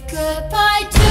goodbye to